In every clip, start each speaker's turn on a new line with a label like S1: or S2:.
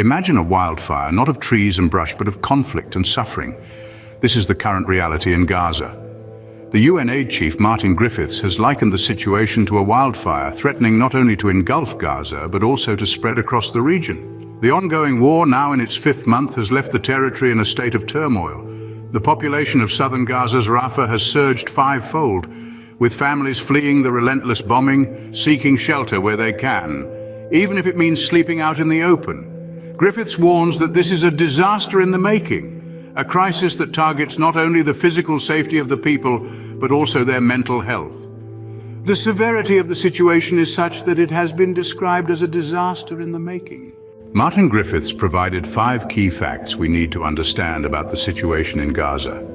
S1: Imagine a wildfire, not of trees and brush, but of conflict and suffering. This is the current reality in Gaza. The UN aid chief, Martin Griffiths, has likened the situation to a wildfire, threatening not only to engulf Gaza, but also to spread across the region. The ongoing war, now in its fifth month, has left the territory in a state of turmoil. The population of southern Gaza's Rafah has surged fivefold, with families fleeing the relentless bombing, seeking shelter where they can, even if it means sleeping out in the open. Griffiths warns that this is a disaster in the making, a crisis that targets not only the physical safety of the people, but also their mental health. The severity of the situation is such that it has been described as a disaster in the making. Martin Griffiths provided five key facts we need to understand about the situation in Gaza.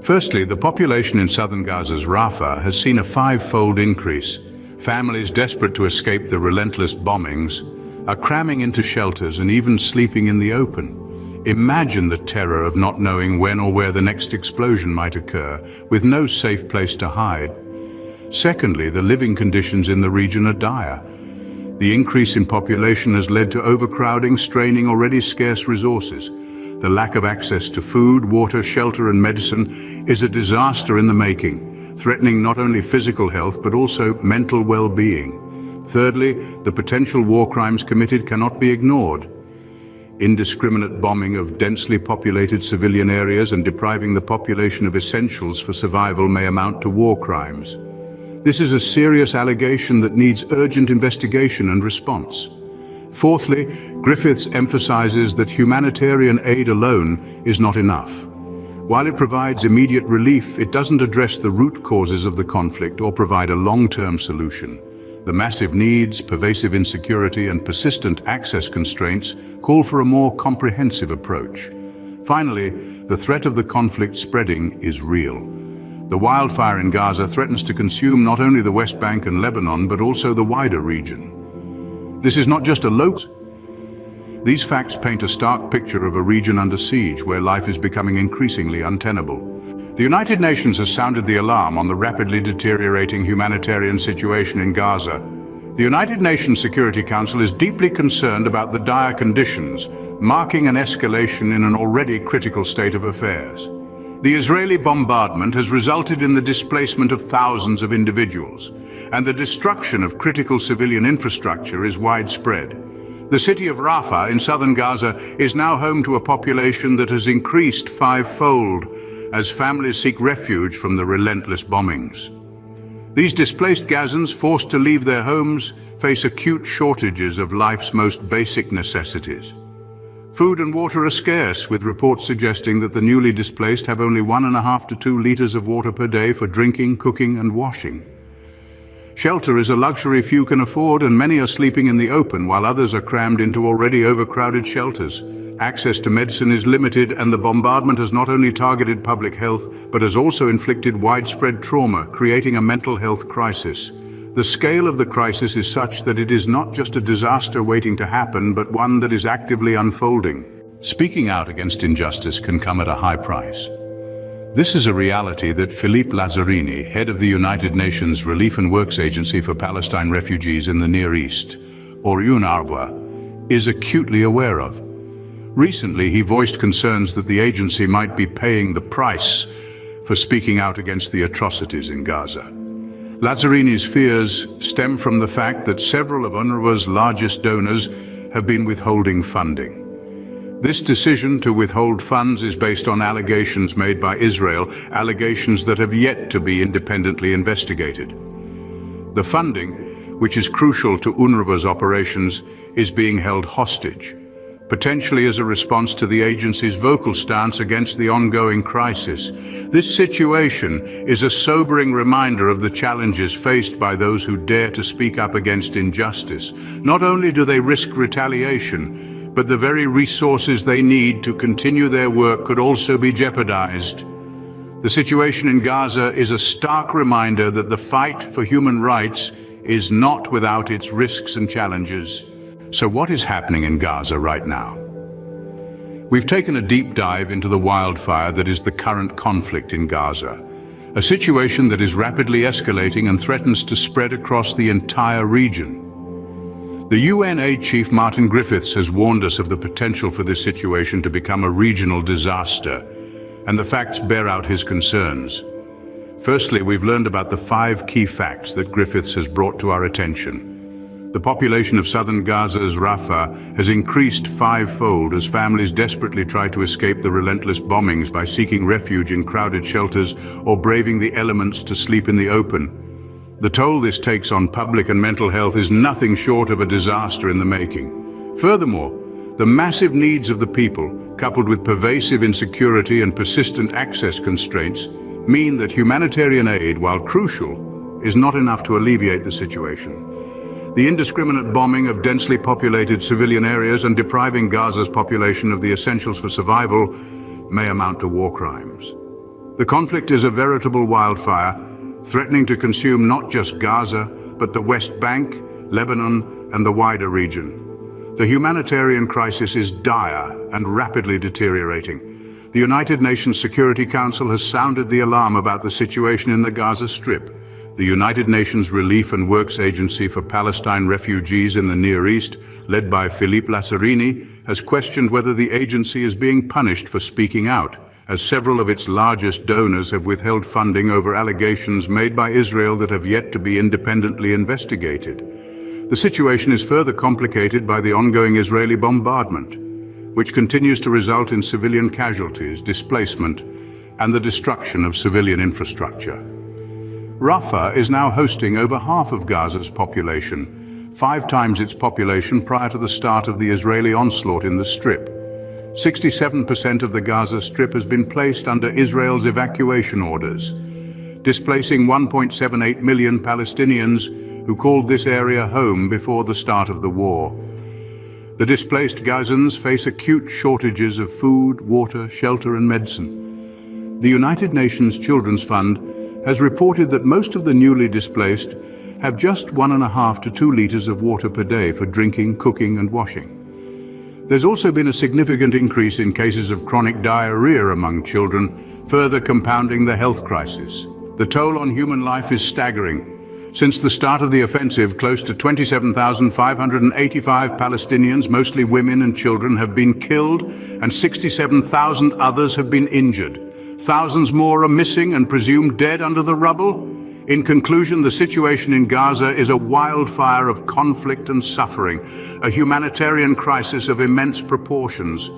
S1: Firstly, the population in southern Gaza's Rafah has seen a five-fold increase. Families desperate to escape the relentless bombings are cramming into shelters and even sleeping in the open. Imagine the terror of not knowing when or where the next explosion might occur, with no safe place to hide. Secondly, the living conditions in the region are dire. The increase in population has led to overcrowding, straining already scarce resources. The lack of access to food, water, shelter and medicine is a disaster in the making, threatening not only physical health but also mental well-being. Thirdly, the potential war crimes committed cannot be ignored. Indiscriminate bombing of densely populated civilian areas and depriving the population of essentials for survival may amount to war crimes. This is a serious allegation that needs urgent investigation and response. Fourthly, Griffiths emphasizes that humanitarian aid alone is not enough. While it provides immediate relief, it doesn't address the root causes of the conflict or provide a long-term solution. The massive needs, pervasive insecurity and persistent access constraints call for a more comprehensive approach. Finally, the threat of the conflict spreading is real. The wildfire in Gaza threatens to consume not only the West Bank and Lebanon, but also the wider region. This is not just a local... These facts paint a stark picture of a region under siege where life is becoming increasingly untenable. The United Nations has sounded the alarm on the rapidly deteriorating humanitarian situation in Gaza. The United Nations Security Council is deeply concerned about the dire conditions, marking an escalation in an already critical state of affairs. The Israeli bombardment has resulted in the displacement of thousands of individuals, and the destruction of critical civilian infrastructure is widespread. The city of Rafah in southern Gaza is now home to a population that has increased fivefold, as families seek refuge from the relentless bombings. These displaced Gazans, forced to leave their homes, face acute shortages of life's most basic necessities. Food and water are scarce, with reports suggesting that the newly displaced have only one and a half to two liters of water per day for drinking, cooking and washing. Shelter is a luxury few can afford and many are sleeping in the open while others are crammed into already overcrowded shelters. Access to medicine is limited and the bombardment has not only targeted public health, but has also inflicted widespread trauma, creating a mental health crisis. The scale of the crisis is such that it is not just a disaster waiting to happen, but one that is actively unfolding. Speaking out against injustice can come at a high price. This is a reality that Philippe Lazzarini, head of the United Nations Relief and Works Agency for Palestine Refugees in the Near East, or UNRWA, is acutely aware of. Recently, he voiced concerns that the agency might be paying the price for speaking out against the atrocities in Gaza. Lazzarini's fears stem from the fact that several of UNRWA's largest donors have been withholding funding. This decision to withhold funds is based on allegations made by Israel, allegations that have yet to be independently investigated. The funding, which is crucial to UNRWA's operations, is being held hostage potentially as a response to the agency's vocal stance against the ongoing crisis. This situation is a sobering reminder of the challenges faced by those who dare to speak up against injustice. Not only do they risk retaliation, but the very resources they need to continue their work could also be jeopardized. The situation in Gaza is a stark reminder that the fight for human rights is not without its risks and challenges. So what is happening in Gaza right now? We've taken a deep dive into the wildfire that is the current conflict in Gaza, a situation that is rapidly escalating and threatens to spread across the entire region. The UN aid chief Martin Griffiths has warned us of the potential for this situation to become a regional disaster, and the facts bear out his concerns. Firstly, we've learned about the five key facts that Griffiths has brought to our attention. The population of southern Gaza's Rafah has increased fivefold as families desperately try to escape the relentless bombings by seeking refuge in crowded shelters or braving the elements to sleep in the open. The toll this takes on public and mental health is nothing short of a disaster in the making. Furthermore, the massive needs of the people, coupled with pervasive insecurity and persistent access constraints, mean that humanitarian aid, while crucial, is not enough to alleviate the situation. The indiscriminate bombing of densely populated civilian areas and depriving Gaza's population of the essentials for survival may amount to war crimes. The conflict is a veritable wildfire threatening to consume not just Gaza, but the West Bank, Lebanon, and the wider region. The humanitarian crisis is dire and rapidly deteriorating. The United Nations Security Council has sounded the alarm about the situation in the Gaza Strip. The United Nations Relief and Works Agency for Palestine Refugees in the Near East, led by Philippe Lazzarini, has questioned whether the agency is being punished for speaking out as several of its largest donors have withheld funding over allegations made by Israel that have yet to be independently investigated. The situation is further complicated by the ongoing Israeli bombardment, which continues to result in civilian casualties, displacement, and the destruction of civilian infrastructure. Rafah is now hosting over half of Gaza's population, five times its population prior to the start of the Israeli onslaught in the Strip. 67% of the Gaza Strip has been placed under Israel's evacuation orders, displacing 1.78 million Palestinians who called this area home before the start of the war. The displaced Gazans face acute shortages of food, water, shelter and medicine. The United Nations Children's Fund has reported that most of the newly displaced have just one and a half to two litres of water per day for drinking, cooking and washing. There's also been a significant increase in cases of chronic diarrhea among children, further compounding the health crisis. The toll on human life is staggering. Since the start of the offensive, close to 27,585 Palestinians, mostly women and children, have been killed and 67,000 others have been injured. Thousands more are missing and presumed dead under the rubble. In conclusion, the situation in Gaza is a wildfire of conflict and suffering, a humanitarian crisis of immense proportions.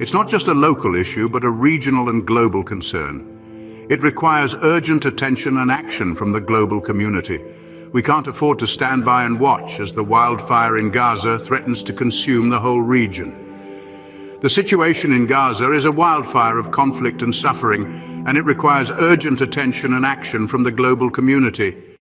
S1: It's not just a local issue, but a regional and global concern. It requires urgent attention and action from the global community. We can't afford to stand by and watch as the wildfire in Gaza threatens to consume the whole region. The situation in Gaza is a wildfire of conflict and suffering, and it requires urgent attention and action from the global community.